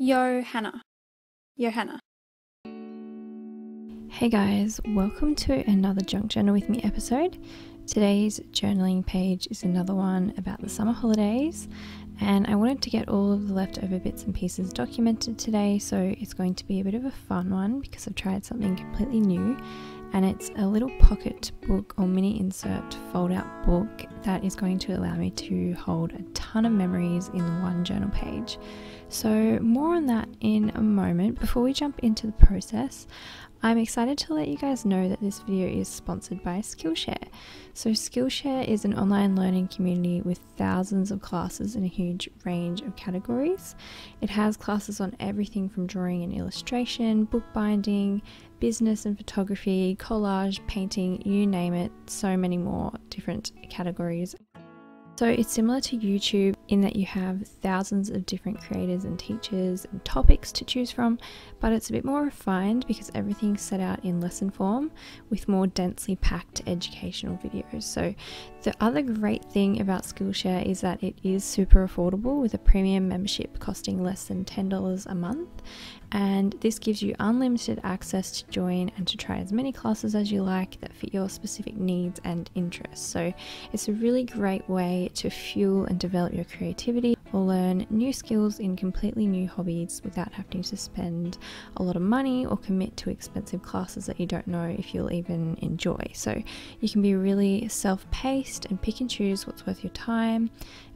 Johanna. Johanna. Hey guys, welcome to another Junk Journal with Me episode. Today's journaling page is another one about the summer holidays, and I wanted to get all of the leftover bits and pieces documented today, so it's going to be a bit of a fun one because I've tried something completely new and it's a little pocket book or mini insert fold out book that is going to allow me to hold a ton of memories in one journal page. So, more on that in a moment. Before we jump into the process, I'm excited to let you guys know that this video is sponsored by Skillshare. So, Skillshare is an online learning community with thousands of classes in a huge range of categories. It has classes on everything from drawing and illustration, bookbinding, business and photography, collage, painting, you name it, so many more different categories. So it's similar to YouTube in that you have thousands of different creators and teachers and topics to choose from, but it's a bit more refined because everything's set out in lesson form with more densely packed educational videos. So the other great thing about Skillshare is that it is super affordable with a premium membership costing less than $10 a month and this gives you unlimited access to join and to try as many classes as you like that fit your specific needs and interests. So it's a really great way to fuel and develop your creativity or learn new skills in completely new hobbies without having to spend a lot of money or commit to expensive classes that you don't know if you'll even enjoy. So you can be really self paced and pick and choose what's worth your time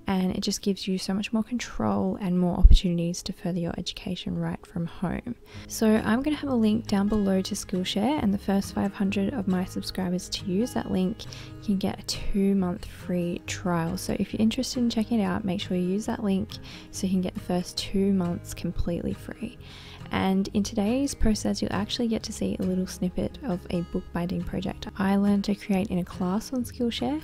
and it just gives you so much more control and more opportunities to further your education right from home. So, I'm going to have a link down below to Skillshare, and the first 500 of my subscribers to use that link can get a two month free trial. So, if you're interested in checking it out, make sure you use that link so you can get the first two months completely free. And in today's process, you'll actually get to see a little snippet of a bookbinding project I learned to create in a class on Skillshare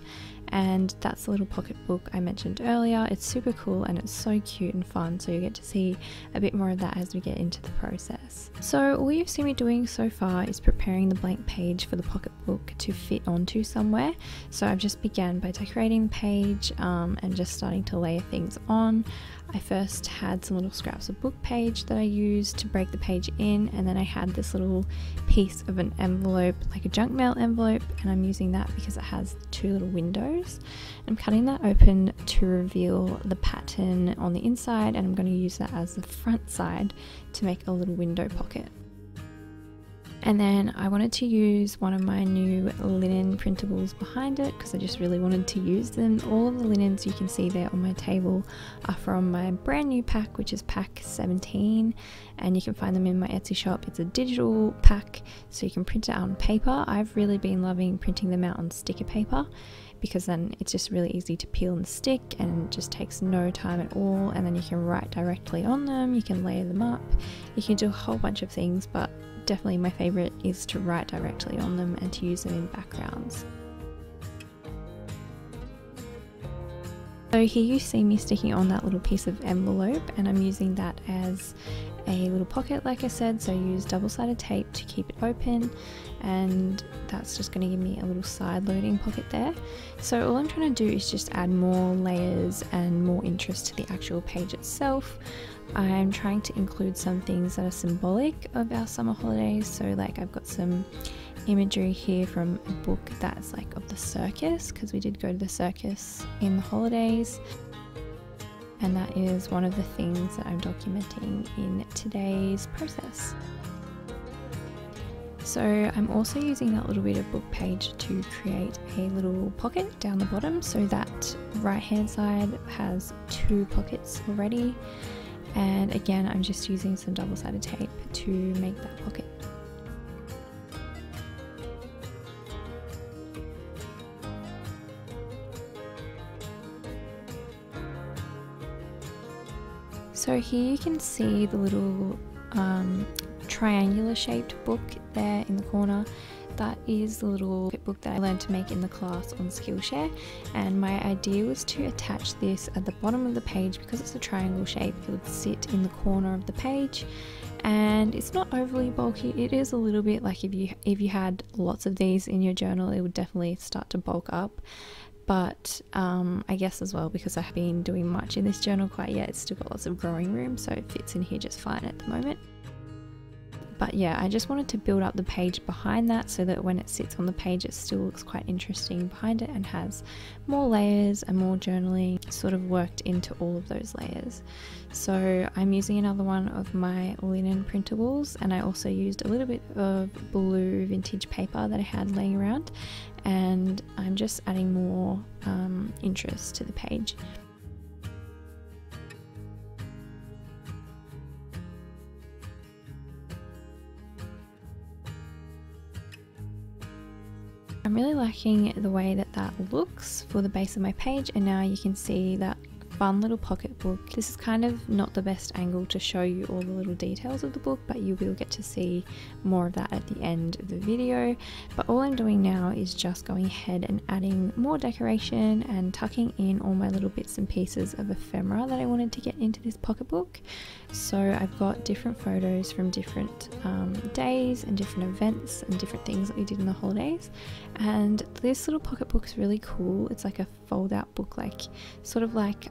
and that's the little pocket book I mentioned earlier. It's super cool and it's so cute and fun, so you get to see a bit more of that as we get into the process. So, all you've seen me doing so far is preparing the blank page for the pocket book to fit onto somewhere. So, I've just began by decorating the page um, and just starting to layer things on. I first had some little scraps of book page that I used to break the page in, and then I had this little piece of an envelope, like a junk mail envelope, and I'm using that because it has two little windows. I'm cutting that open to reveal the pattern on the inside, and I'm going to use that as the front side to make a little window pocket. And then I wanted to use one of my new linen printables behind it because I just really wanted to use them. All of the linens you can see there on my table are from my brand new pack, which is pack 17, and you can find them in my Etsy shop. It's a digital pack, so you can print it out on paper. I've really been loving printing them out on sticker paper because then it's just really easy to peel and stick and it just takes no time at all and then you can write directly on them you can layer them up you can do a whole bunch of things but definitely my favourite is to write directly on them and to use them in backgrounds. So here you see me sticking on that little piece of envelope and I'm using that as a little pocket like I said so I use double-sided tape to keep it open and that's just going to give me a little side loading pocket there. So all I'm trying to do is just add more layers and more interest to the actual page itself. I'm trying to include some things that are symbolic of our summer holidays. So, like, I've got some imagery here from a book that's like of the circus because we did go to the circus in the holidays. And that is one of the things that I'm documenting in today's process. So I'm also using that little bit of book page to create a little pocket down the bottom so that right hand side has two pockets already and again I'm just using some double-sided tape to make that pocket. So here you can see the little um, triangular shaped book there in the corner that is the little book that I learned to make in the class on Skillshare and my idea was to attach this at the bottom of the page because it's a triangle shape it would sit in the corner of the page and it's not overly bulky it is a little bit like if you if you had lots of these in your journal it would definitely start to bulk up but um, I guess as well because I have been doing much in this journal quite yet, it's still got lots of growing room, so it fits in here just fine at the moment. But yeah, I just wanted to build up the page behind that so that when it sits on the page, it still looks quite interesting behind it and has more layers and more journaling sort of worked into all of those layers. So I'm using another one of my linen printables and I also used a little bit of blue vintage paper that I had laying around and I'm just adding more um, interest to the page. I'm really liking the way that that looks for the base of my page and now you can see that fun little pocketbook. This is kind of not the best angle to show you all the little details of the book, but you will get to see more of that at the end of the video. But all I'm doing now is just going ahead and adding more decoration and tucking in all my little bits and pieces of ephemera that I wanted to get into this pocketbook. So I've got different photos from different um, days and different events and different things that we did in the holidays. And this little pocketbook is really cool. It's like a fold out book, like sort of like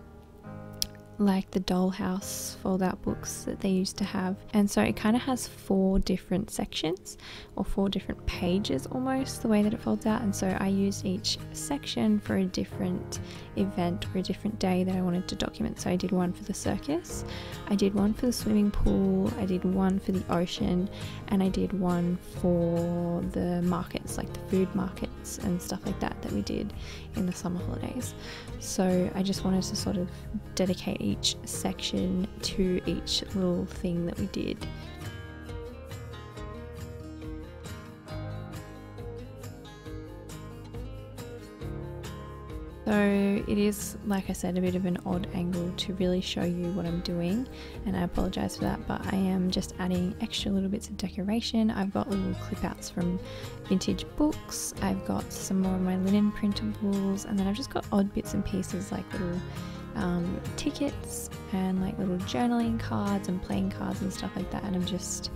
like the dollhouse fold out books that they used to have. And so it kind of has four different sections or four different pages almost, the way that it folds out. And so I used each section for a different event or a different day that I wanted to document. So I did one for the circus, I did one for the swimming pool, I did one for the ocean, and I did one for the markets, like the food markets and stuff like that, that we did in the summer holidays. So I just wanted to sort of dedicate each section to each little thing that we did. So it is, like I said, a bit of an odd angle to really show you what I'm doing, and I apologize for that, but I am just adding extra little bits of decoration. I've got little clip outs from vintage books, I've got some more of my linen printables, and then I've just got odd bits and pieces like little um, tickets and like little journaling cards and playing cards and stuff like that, and I'm just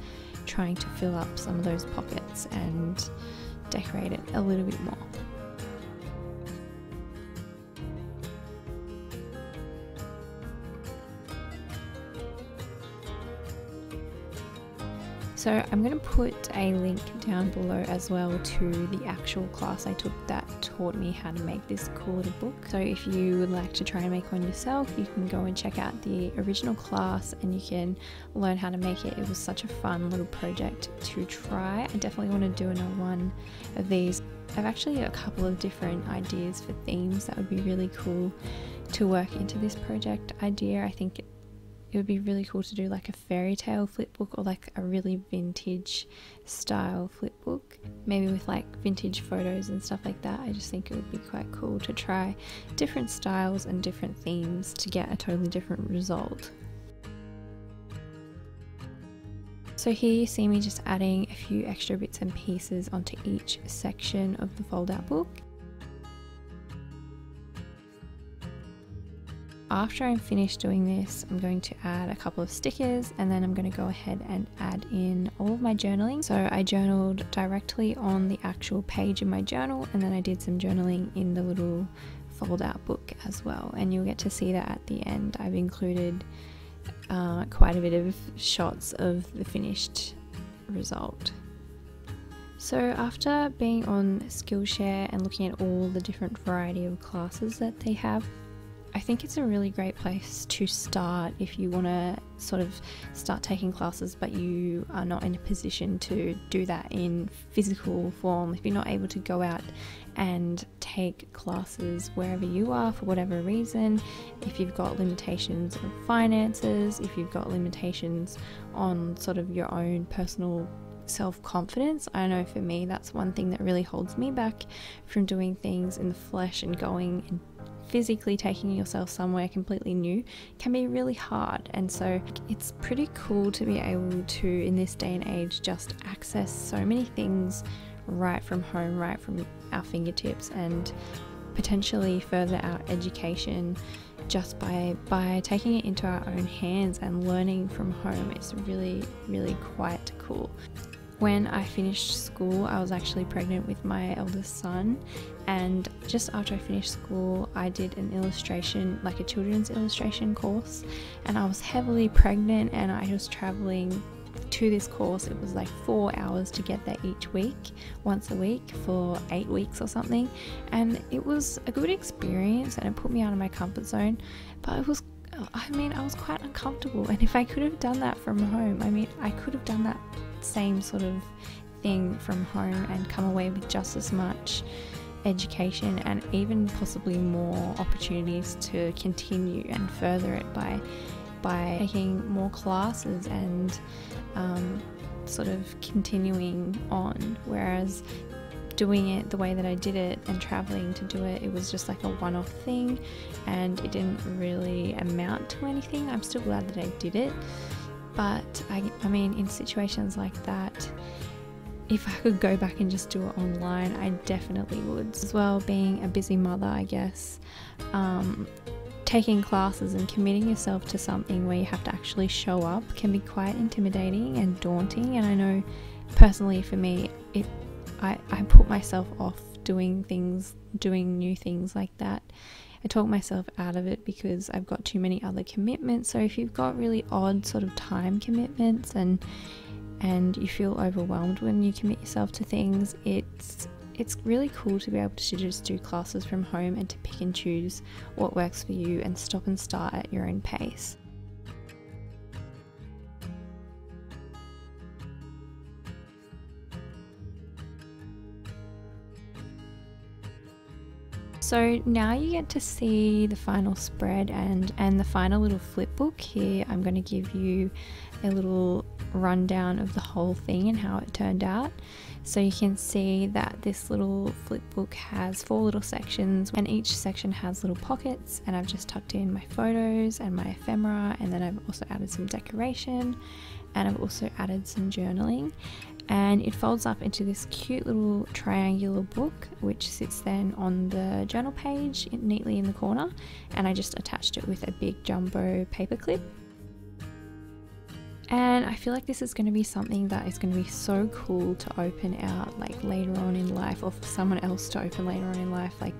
trying to fill up some of those pockets and decorate it a little bit more. So I'm going to put a link down below as well to the actual class I took that taught me how to make this cool little book. So if you would like to try and make one yourself, you can go and check out the original class and you can learn how to make it. It was such a fun little project to try. I definitely want to do another one of these. I've actually got a couple of different ideas for themes that would be really cool to work into this project idea. I think it would be really cool to do like a fairy tale flip book or like a really vintage style flip book, maybe with like vintage photos and stuff like that. I just think it would be quite cool to try different styles and different themes to get a totally different result. So here you see me just adding a few extra bits and pieces onto each section of the fold out book. After I'm finished doing this, I'm going to add a couple of stickers and then I'm going to go ahead and add in all of my journaling. So I journaled directly on the actual page in my journal and then I did some journaling in the little fold out book as well. And you'll get to see that at the end. I've included uh, quite a bit of shots of the finished result. So after being on Skillshare and looking at all the different variety of classes that they have I think it's a really great place to start if you want to sort of start taking classes, but you are not in a position to do that in physical form. If you're not able to go out and take classes wherever you are for whatever reason, if you've got limitations of finances, if you've got limitations on sort of your own personal self confidence. I know for me, that's one thing that really holds me back from doing things in the flesh and going and physically taking yourself somewhere completely new can be really hard. And so it's pretty cool to be able to, in this day and age, just access so many things right from home, right from our fingertips, and potentially further our education just by by taking it into our own hands and learning from home it's really really quite cool when I finished school, I was actually pregnant with my eldest son, and just after I finished school, I did an illustration, like a children's illustration course, and I was heavily pregnant and I was traveling to this course. It was like four hours to get there each week, once a week for eight weeks or something, and it was a good experience and it put me out of my comfort zone, but it was I mean, I was quite uncomfortable, and if I could have done that from home, I mean, I could have done that same sort of thing from home and come away with just as much education and even possibly more opportunities to continue and further it by by taking more classes and um, sort of continuing on. Whereas doing it the way that I did it and traveling to do it, it was just like a one off thing and it didn't really amount to anything. I'm still glad that I did it. But I, I mean, in situations like that, if I could go back and just do it online, I definitely would. As well, being a busy mother, I guess, um, taking classes and committing yourself to something where you have to actually show up can be quite intimidating and daunting. And I know personally for me, it I, I put myself off doing things, doing new things like that. I talk myself out of it because I've got too many other commitments. So if you've got really odd sort of time commitments and and you feel overwhelmed when you commit yourself to things, it's it's really cool to be able to just do classes from home and to pick and choose what works for you and stop and start at your own pace. So now you get to see the final spread and, and the final little flip book here. I'm going to give you a little rundown of the whole thing and how it turned out. So you can see that this little flip book has four little sections and each section has little pockets and I've just tucked in my photos and my ephemera and then I've also added some decoration and I've also added some journaling and it folds up into this cute little triangular book which sits then on the journal page neatly in the corner and I just attached it with a big jumbo paper clip and I feel like this is going to be something that is going to be so cool to open out like later on in life or for someone else to open later on in life like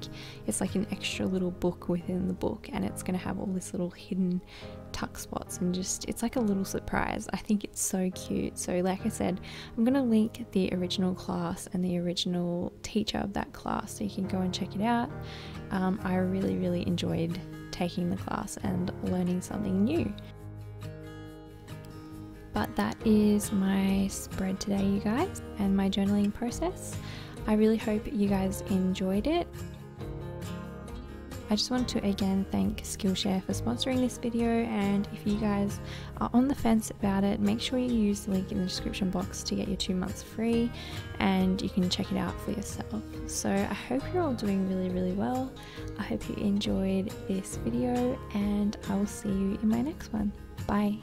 it's like an extra little book within the book and it's going to have all this little hidden tuck spots and just it's like a little surprise. I think it's so cute. So like I said, I'm going to link the original class and the original teacher of that class so you can go and check it out. Um, I really really enjoyed taking the class and learning something new. But that is my spread today, you guys, and my journaling process. I really hope you guys enjoyed it. I just want to again thank Skillshare for sponsoring this video and if you guys are on the fence about it make sure you use the link in the description box to get your two months free and you can check it out for yourself. So I hope you're all doing really really well. I hope you enjoyed this video and I will see you in my next one. Bye.